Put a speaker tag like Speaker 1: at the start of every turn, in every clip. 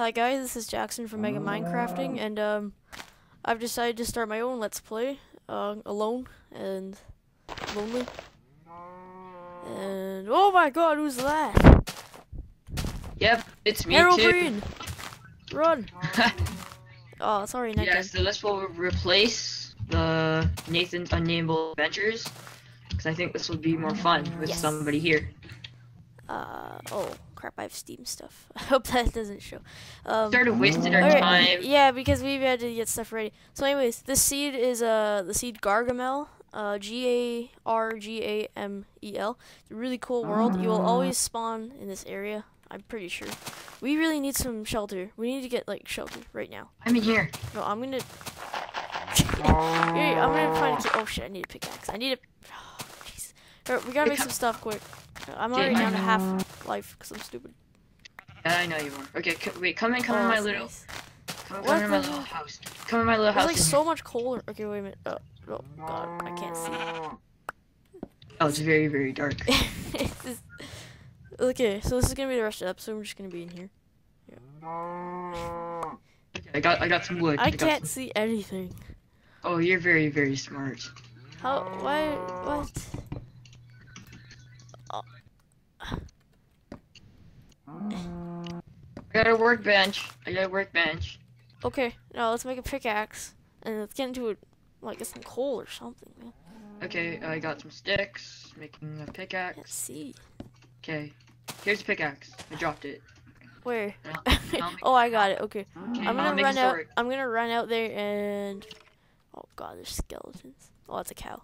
Speaker 1: Hi guys, this is Jackson from Mega Minecrafting, and um, I've decided to start my own Let's Play, uh, alone and lonely. And oh my God, who's that?
Speaker 2: Yep, it's me
Speaker 1: Harold
Speaker 2: too.
Speaker 1: Green, run! Oh, sorry, night
Speaker 2: yeah, so this will replace the Nathan's Unnameable Adventures. Because I think this would be more fun with
Speaker 1: Yes.
Speaker 2: somebody here.
Speaker 1: Uh, oh crap, I have Steam stuff. I hope that doesn't show. Um,
Speaker 2: Started wasting our
Speaker 1: Alright,
Speaker 2: time.
Speaker 1: Yeah, because we've had to get stuff ready. So, anyways, this seed is uh the seed Gargamel, uh G A R G A M E L. It's a really cool world. You will always spawn in this area. I'm pretty sure. We really need some shelter. We need to get like shelter right now.
Speaker 2: I'm in here.
Speaker 1: No, I'm gonna. I'm gonna find a key. Oh shit! I need a pickaxe. I need a. Oh, jeez. Alright, we gotta make some stuff quick. I'm already down to half uh. life because I'm stupid.
Speaker 2: Yeah, I know you are. Okay, c wait, come in, come
Speaker 1: Oh,
Speaker 2: in my
Speaker 1: that's
Speaker 2: little,
Speaker 1: nice.
Speaker 2: come, come in my little house. Come in my little
Speaker 1: There's
Speaker 2: house.
Speaker 1: like so much coal. Okay, wait a minute. Oh, oh god, I can't see.
Speaker 2: Oh, it's very, very dark.
Speaker 1: Is- okay, so this is gonna be the rest of the episode. We're just gonna be in here.
Speaker 2: Okay, I got, I got some wood.
Speaker 1: I
Speaker 2: got
Speaker 1: can't
Speaker 2: some-
Speaker 1: see anything.
Speaker 2: Oh, you're very, very smart.
Speaker 1: How? Why? What?
Speaker 2: I got a workbench. I got a workbench.
Speaker 1: Okay, now let's make a pickaxe and let's get into it. Like get some coal or something, man.
Speaker 2: Okay, I got some sticks. Making a
Speaker 1: Let's
Speaker 2: pickaxe.
Speaker 1: see.
Speaker 2: Okay, here's a pickaxe. I dropped it.
Speaker 1: Where?
Speaker 2: I'll- I'll
Speaker 1: oh, I got it. Okay,
Speaker 2: Okay,
Speaker 1: I'm gonna run out. I'm gonna run out there and. Oh god, there's skeletons. Oh, that's a cow.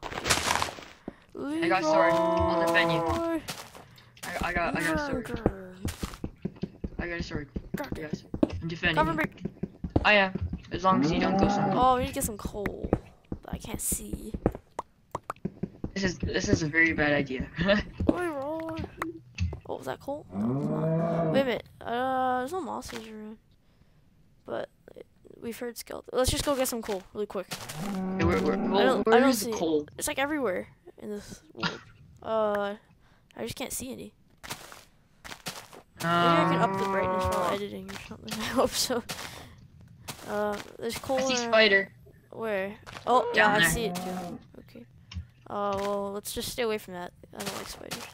Speaker 2: I got a sword. I'll defend you. I, I got, I got a sword. I got a sword.
Speaker 1: God damn.
Speaker 2: Yes, I'm defending.
Speaker 1: Cover me.
Speaker 2: I am. As long as you don't go somewhere.
Speaker 1: Oh, we need to get some coal. But I can't see.
Speaker 2: This is, this is a very bad idea.
Speaker 1: Leroy. Oh, was that coal? No. Wait a minute. Uh, there's no monsters around. But we've heard skeletons. Let's just go get some coal really quick.
Speaker 2: Okay, where, where,
Speaker 1: I don't- I don't see
Speaker 2: coal?
Speaker 1: It's like everywhere in this world. Uh, I just can't see any. Maybe I can up the brightness while
Speaker 2: Um,
Speaker 1: editing or something. I hope so. Uh, there's coal.
Speaker 2: I see spider.
Speaker 1: Where? Oh, yeah,
Speaker 2: Down
Speaker 1: I see it too. Okay. Uh, well, let's just stay away from that. I don't like spiders.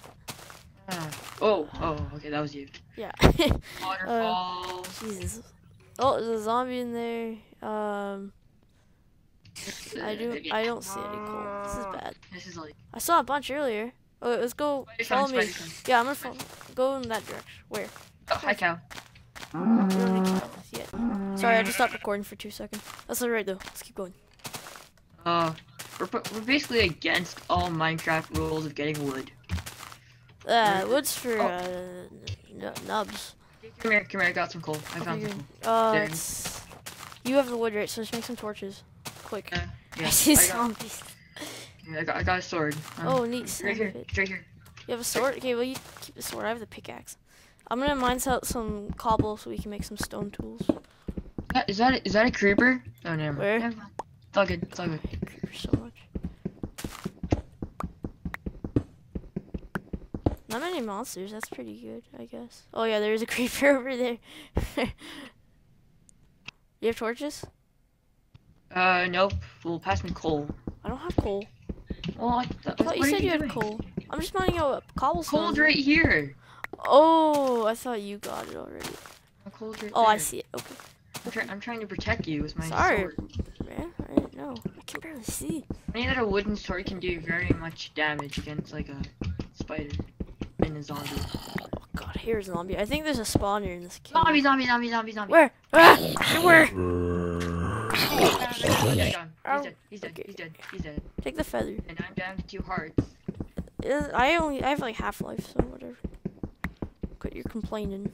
Speaker 2: Ah. Oh, oh, okay, that was you.
Speaker 1: Yeah.
Speaker 2: Waterfall.
Speaker 1: Jesus. Oh, there's a zombie in there. Um, I do. I don't see any coal. This is bad.
Speaker 2: This is like.
Speaker 1: I saw a bunch earlier. Oh, let's go.
Speaker 2: Spider
Speaker 1: Follow me. Yeah, I'm gonna fo- go in that direction. Where?
Speaker 2: Oh, hi cow.
Speaker 1: We don't need cows yet. Sorry, I just stopped recording for two seconds. That's alright though. Let's keep going.
Speaker 2: Uh, we're, we're basically against all Minecraft rules of getting wood.
Speaker 1: Uh, wood's for
Speaker 2: Oh.
Speaker 1: uh, nubs.
Speaker 2: Come here, come here, I got some coal. I found some coal.
Speaker 1: Uh, it's, you have the wood, right? So just make some torches. Quick.
Speaker 2: Yeah, yeah.
Speaker 1: I see
Speaker 2: I I got, I got a sword. Um,
Speaker 1: Oh, neat.
Speaker 2: Right here,
Speaker 1: it.
Speaker 2: right here.
Speaker 1: You have a sword? Okay, well, you keep the sword. I have the pickaxe. I'm gonna mine out some cobble so we can make some stone tools.
Speaker 2: That- Is that, is that a creeper? Oh, never mind.
Speaker 1: Where?
Speaker 2: Never mind. It's all good, it's all good.
Speaker 1: Creepers so much. Not many monsters. That's pretty good, I guess. Oh yeah, there is a creeper over there. you have torches?
Speaker 2: Uh, nope. Well, pass me coal.
Speaker 1: I don't have coal.
Speaker 2: Well, I, th-
Speaker 1: I thought you said you, had
Speaker 2: doing?
Speaker 1: coal. I'm just mining out cobblestone.
Speaker 2: Coal's right here.
Speaker 1: Oh, I thought you got it already.
Speaker 2: Coal's right
Speaker 1: Oh, I see it. Okay.
Speaker 2: I'm, try- I'm trying to protect you with my
Speaker 1: Sorry.
Speaker 2: sword.
Speaker 1: Man, I didn't know. I can barely see.
Speaker 2: I know that a wooden sword can do very much damage against like a spider and a zombie.
Speaker 1: Oh god, here's a zombie. I think there's a spawner in this cave.
Speaker 2: Zombie, zombie, zombie, zombie, zombie.
Speaker 1: Where? Ah, where?
Speaker 2: Yeah, I got him. He's dead. He's dead. He's dead. He's dead.
Speaker 1: Take the feather.
Speaker 2: And I'm down to two hearts.
Speaker 1: I only I have like half life, so whatever. Quit your complaining.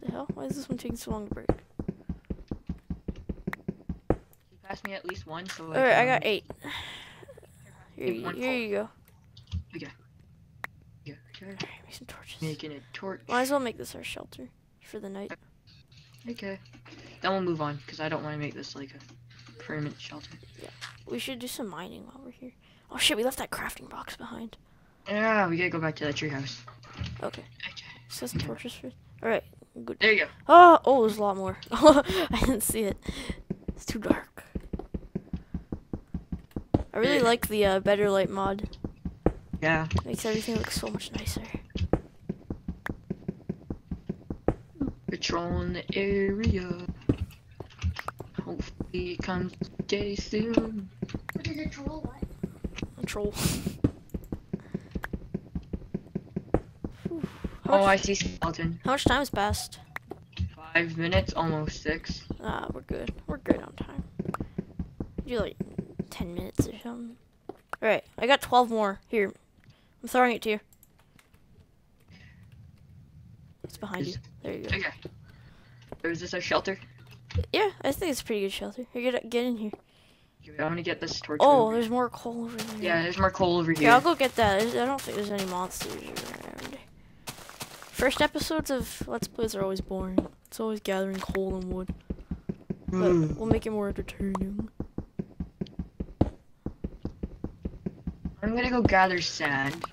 Speaker 1: The hell? Why is this one taking so long to break?
Speaker 2: He passed me at least one, so
Speaker 1: Alright, I
Speaker 2: can-
Speaker 1: got um, eight. Here, you- here you go.
Speaker 2: Yeah, okay.
Speaker 1: Make some torches.
Speaker 2: Making a torch.
Speaker 1: Might as well make this our shelter for the night.
Speaker 2: Okay. Then we'll move on, because I don't want to make this like a permanent shelter. Yeah.
Speaker 1: We should do some mining while we're here. Oh shit, we left that crafting box behind.
Speaker 2: Yeah, we gotta go back to that treehouse.
Speaker 1: Okay.
Speaker 2: Okay.
Speaker 1: Let's some
Speaker 2: Okay.
Speaker 1: torches first. Alright, good.
Speaker 2: There you go.
Speaker 1: Oh, oh, there's a lot more. I didn't see it. It's too dark. I really
Speaker 2: Yeah.
Speaker 1: like the uh, better light mod.
Speaker 2: Yeah.
Speaker 1: Makes everything look so much nicer.
Speaker 2: Patrolling the area. Hopefully it comes day soon.
Speaker 3: What is a troll? What?
Speaker 1: Control. Whew. How
Speaker 2: Oh, I see skeleton.
Speaker 1: how much time has passed?
Speaker 2: Five minutes, almost six.
Speaker 1: Ah, we're good. We're good on time. Do like ten minutes or something. All right, I got twelve more. Here, I'm throwing it to you. It's behind you. There you go.
Speaker 2: Okay. Is this a shelter?
Speaker 1: Yeah, I think it's a pretty good shelter. Here, get get in here.
Speaker 2: I'm gonna get this torch.
Speaker 1: Oh,
Speaker 2: over.
Speaker 1: there's more coal over there.
Speaker 2: yeah, there's more coal over here.
Speaker 1: Yeah, I'll go get that. There's- I don't think there's any monsters around. First episodes of Let's Plays are always boring. It's always gathering coal and wood. But
Speaker 2: Mm.
Speaker 1: we'll make it more entertaining.
Speaker 2: I'm gonna go gather sand.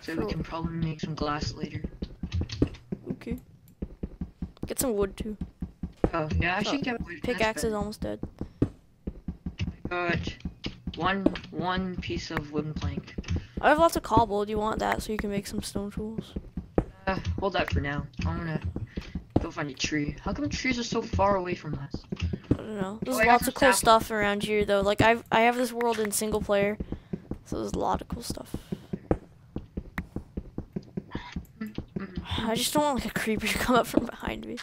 Speaker 2: So we can probably make some glass later.
Speaker 1: Okay. Get some wood too.
Speaker 2: Oh, yeah, I
Speaker 1: Oh,
Speaker 2: should get.
Speaker 1: Pickaxe is almost dead.
Speaker 2: Got one one piece of wooden plank.
Speaker 1: I have lots of cobble. Do you want that so you can make some stone tools?
Speaker 2: Uh, hold that for now. I'm gonna go find a tree. How come trees are so far away from us?
Speaker 1: I don't know. There's
Speaker 2: Oh,
Speaker 1: lots of cool stuff around here though. Like I I have this world in single player, so there's a lot of cool stuff.
Speaker 2: Mhm.
Speaker 1: I just don't want like a creeper to come up from behind me.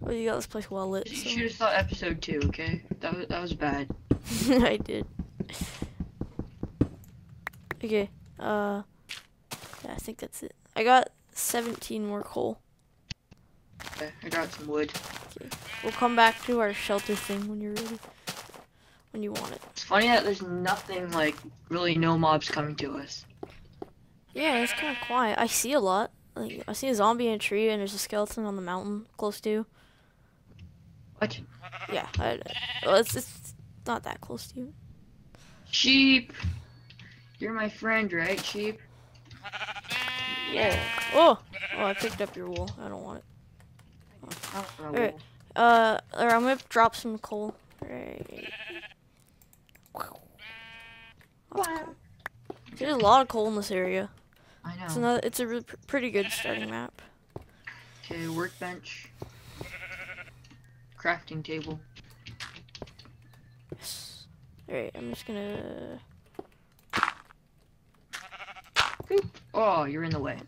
Speaker 1: Well, you got this place well lit.
Speaker 2: You
Speaker 1: So.
Speaker 2: should have saw episode two, okay? That was that was bad.
Speaker 1: I did. Okay. Uh. Yeah, I think that's it. I got 17 more coal.
Speaker 2: Okay, I got some wood.
Speaker 1: Okay, We'll come back to our shelter thing when you're ready. When you want it.
Speaker 2: It's funny that there's nothing like really no mobs coming to us.
Speaker 1: Yeah, it's kind of quiet. I see a lot. Like I see a zombie in a tree, and there's a skeleton on the mountain close to.
Speaker 2: What?
Speaker 1: Yeah. I, well, it's it's not that close to you.
Speaker 2: Sheep. You're my friend, right, sheep?
Speaker 1: Yeah. Oh. Oh, I picked up your wool. I don't want it.
Speaker 2: Oh,
Speaker 1: Alright. Uh, I'm gonna drop some coal. Right. That's cool. There's a lot of coal in this area.
Speaker 2: I know.
Speaker 1: It's another. It's a really pr- pretty good starting map.
Speaker 2: Okay, workbench. Crafting table.
Speaker 1: Yes. All right. I'm just gonna.
Speaker 2: Oh, you're in the way.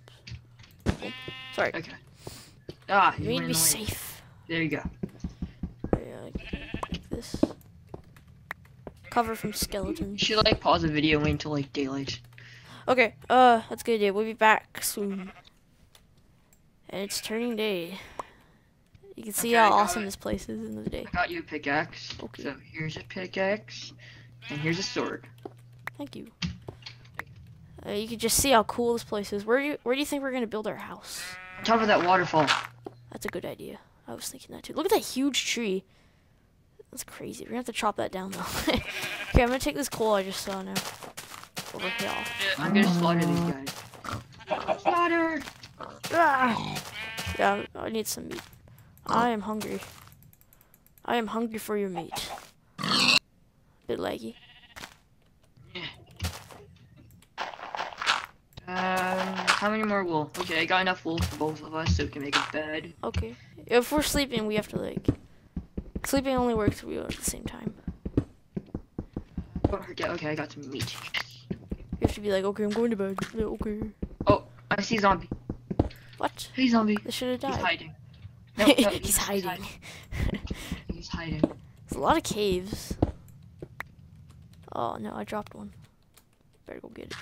Speaker 1: Sorry.
Speaker 2: Okay. Ah,
Speaker 1: You
Speaker 2: you
Speaker 1: need to be
Speaker 2: the
Speaker 1: safe.
Speaker 2: There you go.
Speaker 1: Yeah, like, like this. Cover from
Speaker 2: You
Speaker 1: skeletons.
Speaker 2: should like pause the video and wait until like daylight.
Speaker 1: Okay. Uh, that's a good idea. We'll be back soon. And it's turning day. You can see
Speaker 2: Okay,
Speaker 1: how awesome
Speaker 2: it.
Speaker 1: this place is in the day.
Speaker 2: I got you a pickaxe.
Speaker 1: Okay.
Speaker 2: So here's a pickaxe, and here's a sword.
Speaker 1: Thank you. Uh, you can just see how cool this place is. Where do you Where do you think we're gonna build our house?
Speaker 2: On top of that waterfall.
Speaker 1: That's a good idea. I was thinking that too. Look at that huge tree. That's crazy. We're gonna have to chop that down though. okay, I'm gonna take this coal I just saw now. Over here.
Speaker 2: I'm gonna slaughter these guys. Slaughter!
Speaker 1: Ah! Yeah, I need some meat. I am hungry. I am hungry for your meat. Bit laggy.
Speaker 2: Um, how many more wool? Okay, I got enough wool for both of us so we can make a bed.
Speaker 1: Okay. If we're sleeping, we have to like. Sleeping only works if we are at the same time.
Speaker 2: Don't forget, okay, I got some meat.
Speaker 1: You have to be like, okay, I'm going to bed. Yeah, okay.
Speaker 2: Oh, I see a zombie.
Speaker 1: What?
Speaker 2: Hey, zombie.
Speaker 1: They should have died.
Speaker 2: He's hiding. No, no,
Speaker 1: he's hiding.
Speaker 2: He's hiding.
Speaker 1: There's a lot of caves. Oh no, I dropped one. Better go get it.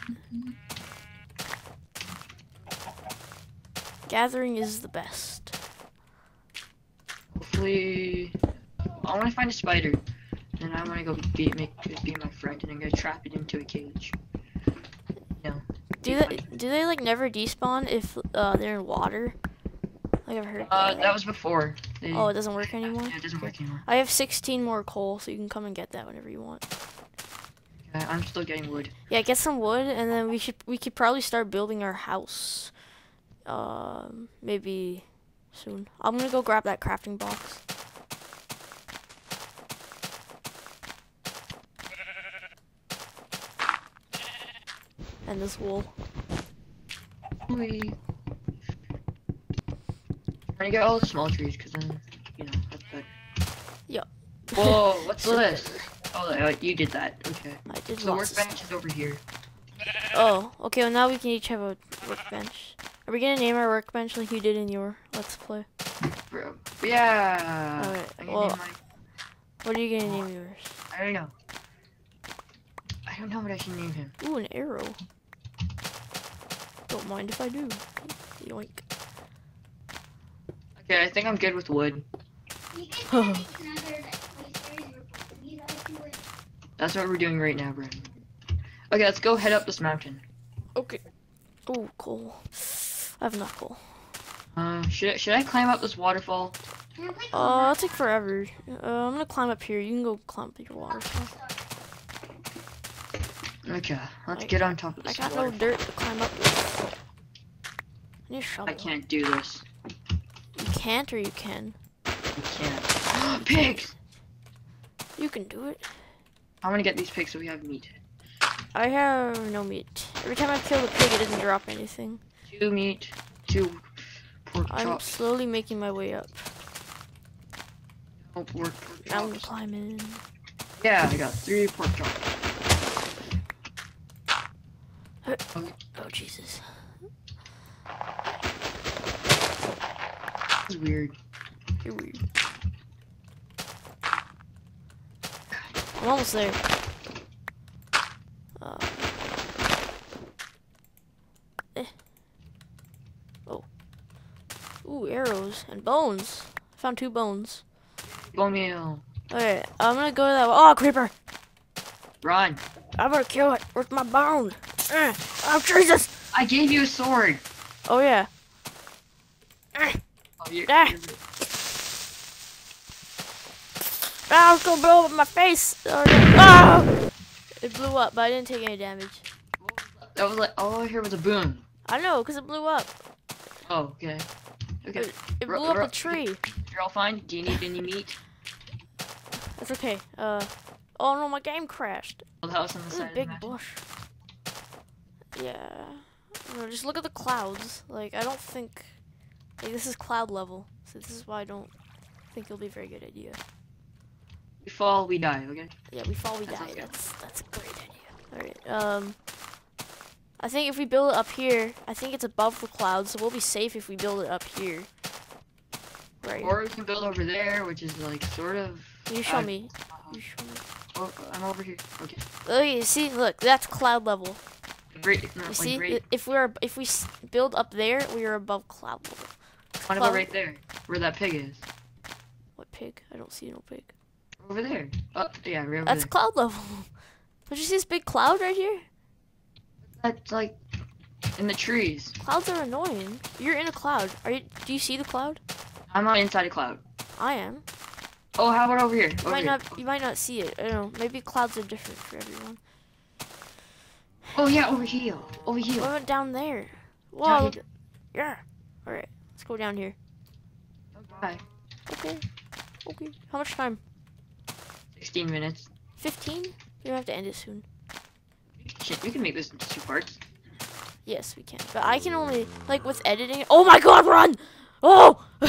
Speaker 1: Gathering is the best.
Speaker 2: Hopefully, I want to find a spider. and I want to go be make be my friend, and I'm gonna trap it into a cage.
Speaker 1: Do they do they like never despawn if uh, they're in water? Like I've heard.
Speaker 2: Uh,
Speaker 1: that.
Speaker 2: that was before. They,
Speaker 1: Oh, it doesn't work anymore.
Speaker 2: yeah, it doesn't work anymore.
Speaker 1: I have 16 more coal, so you can come and get that whenever you want.
Speaker 2: Uh, I'm still getting wood.
Speaker 1: Yeah, get some wood, and then we should we could probably start building our house. um, maybe soon. I'm gonna go grab that crafting box. And this wool.
Speaker 2: We trying to get all the small trees because then you know that's good.
Speaker 1: Yup.
Speaker 2: Whoa, what's this? Oh, you did that. Okay.
Speaker 1: I did
Speaker 2: So the workbench is over here.
Speaker 1: Oh, okay. Well, now we can each have a workbench. Are we gonna name our workbench like you did in your Let's Play?
Speaker 2: Bro, Yeah.
Speaker 1: Alright, well-
Speaker 2: my-
Speaker 1: What are you gonna name yours?
Speaker 2: I don't know. I don't know what I should name him.
Speaker 1: Ooh, an arrow. Don't mind if I do. Yoink.
Speaker 2: Okay, I think I'm good with wood. That's what we're doing right now, Brandon. Okay, let's go head up this mountain.
Speaker 1: okay. Oh, coal. I have enough coal.
Speaker 2: Uh, should I, should I climb up this waterfall?
Speaker 1: Uh, it'll take forever. Uh, I'm gonna climb up here. You can go climb up your waterfall.
Speaker 2: Okay, let's
Speaker 1: I-
Speaker 2: get on top of this
Speaker 1: I
Speaker 2: this
Speaker 1: got no dirt to climb up with. I need a shovel.
Speaker 2: I can't do this.
Speaker 1: You can't or you can.
Speaker 2: You can't. Pigs!
Speaker 1: You can do it.
Speaker 2: I want to get these pigs so we have meat.
Speaker 1: I have no meat. Every time I kill the pig, it doesn't drop anything.
Speaker 2: Two meat, two pork chops.
Speaker 1: I'm
Speaker 2: chops.
Speaker 1: slowly making my way up.
Speaker 2: No pork, pork
Speaker 1: Now I'm climbing.
Speaker 2: Yeah, I got three pork chops.
Speaker 1: Oh Jesus!
Speaker 2: This is weird.
Speaker 1: You're weird. I'm almost there. Uh, eh. Oh. Ooh, arrows and bones. I found two bones.
Speaker 2: Bone meal.
Speaker 1: Okay, I'm gonna go to that. Oh, creeper!
Speaker 2: Run.
Speaker 1: I'm gonna kill it with my bone. Eh. Oh Jesus!
Speaker 2: I gave you a sword.
Speaker 1: Oh yeah.
Speaker 2: You're,
Speaker 1: Ah. Ah, it's gonna blow up my face. Oh, no. Ah! It blew up, but I didn't take any damage.
Speaker 2: that was like all I heard was a boom.
Speaker 1: I know, cause it blew up.
Speaker 2: Oh, okay. Okay.
Speaker 1: It, it blew up a tree.
Speaker 2: You're all fine? Do you need any meat?
Speaker 1: That's okay. Uh, oh no, my game crashed.
Speaker 2: Well, the house on the
Speaker 1: There's a
Speaker 2: side of
Speaker 1: big
Speaker 2: the
Speaker 1: bush. Yeah. No, just look at the clouds. Like, I don't think. Like, this is cloud level. So, this is why I don't think it'll be a very good idea.
Speaker 2: We fall, we die, okay?
Speaker 1: Yeah, we fall, we
Speaker 2: That
Speaker 1: die. That's, that's a great idea. Alright, um. I think if we build it up here, I think it's above the clouds, so we'll be safe if we build it up here. Right.
Speaker 2: Or we can build over there, which is like sort of.
Speaker 1: you show
Speaker 2: uh,
Speaker 1: me. You show me.
Speaker 2: Oh, I'm over here. Okay.
Speaker 1: Okay, see, look, that's cloud level.
Speaker 2: Great. No,
Speaker 1: You
Speaker 2: like
Speaker 1: see. I- if we're if we s- build up there, we are above cloud level.
Speaker 2: What about right there, where that pig is?
Speaker 1: What pig? I don't see no pig.
Speaker 2: Over there. Oh, yeah, right
Speaker 1: That's
Speaker 2: there.
Speaker 1: cloud level. Don't you see this big cloud right here?
Speaker 2: That's like in the trees.
Speaker 1: Clouds are annoying. You're in a cloud. Are you? Do you see the cloud?
Speaker 2: I'm not inside a cloud.
Speaker 1: I am.
Speaker 2: Oh, how about over here?
Speaker 1: You
Speaker 2: Over
Speaker 1: might
Speaker 2: here.
Speaker 1: not. You might not see it. I don't know. Maybe clouds are different for everyone.
Speaker 2: Oh yeah, over here. Over
Speaker 1: What
Speaker 2: here.
Speaker 1: about down there?
Speaker 2: Down here.
Speaker 1: Yeah. All right. Go down here.
Speaker 2: Bye.
Speaker 1: Okay. Okay. How much time?
Speaker 2: 16 minutes.
Speaker 1: Fifteen. You have to end it soon.
Speaker 2: Shit, we can make this into two parts.
Speaker 1: Yes, we can. But I can only like with editing. Oh my God! Run! Oh!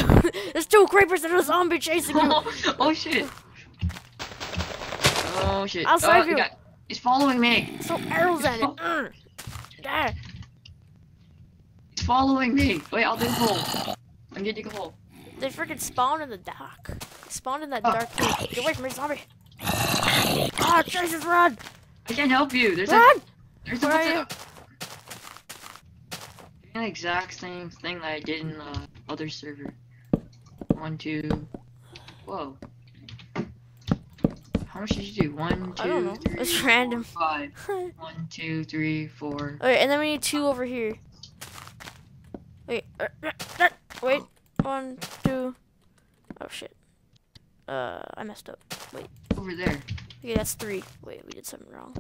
Speaker 1: There's two creepers and a zombie chasing you.
Speaker 2: oh shit. Oh shit.
Speaker 1: I'll
Speaker 2: oh,
Speaker 1: you.
Speaker 2: got- he's following me.
Speaker 1: So arrows at it. Yeah.
Speaker 2: He's following me. Wait, I'll do a. I'm getting a hole.
Speaker 1: They freaking spawn in the dark. They spawned in that
Speaker 2: Oh.
Speaker 1: dark cave. Get away from me, zombie! Ah, Jesus, run!
Speaker 2: I can't help you. There's
Speaker 1: Run!
Speaker 2: a there's a
Speaker 1: Where are
Speaker 2: what's
Speaker 1: you?
Speaker 2: the exact same thing that I did in the other server. One, two. Whoa. How much did you do? One, two,
Speaker 1: I don't know.
Speaker 2: three,
Speaker 1: It's
Speaker 2: four,
Speaker 1: random.
Speaker 2: five.
Speaker 1: Alright,
Speaker 2: One, two, three, four.
Speaker 1: and then we need two over here. Wait. Uh, uh, uh, Wait. One, two. Oh, shit. Uh, I messed up. Wait.
Speaker 2: Over there.
Speaker 1: Okay, that's three. Wait, we did something wrong.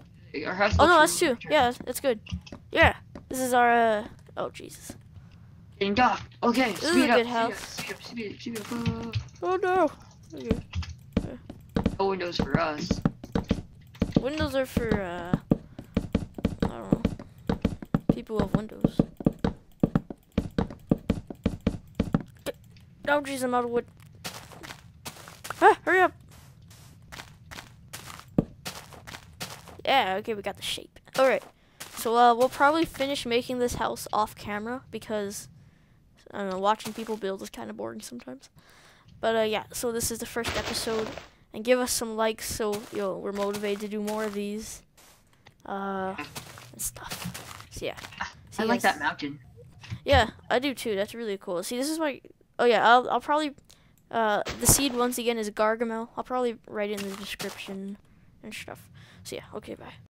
Speaker 2: Our house
Speaker 1: Oh, no, that's two. Yeah, that's, good. Yeah. This is our, uh... Oh, Jesus.
Speaker 2: Getting dark. Okay,
Speaker 1: This is
Speaker 2: speed
Speaker 1: a
Speaker 2: up,
Speaker 1: good
Speaker 2: speed
Speaker 1: house.
Speaker 2: up, speed up, speed up, speed up.
Speaker 1: Oh no. Okay.
Speaker 2: No windows for us.
Speaker 1: Windows are for uh I don't know. People have windows. Oh jeez, I'm out of wood. Ah, hurry up. Yeah, okay, we got the shape. Alright. So uh we'll probably finish making this house off camera because I don't know, watching people build is kind of boring sometimes. But uh yeah, so this is the first episode and give us some likes so you know we're motivated to do more of these uh and stuff so yeah See
Speaker 2: I like
Speaker 1: guys-
Speaker 2: that mountain.
Speaker 1: yeah i do too that's really cool see this is why oh yeah i'll, I'll probably uh the seed once again is gargamel. I'll probably write it in the description and stuff. So yeah okay bye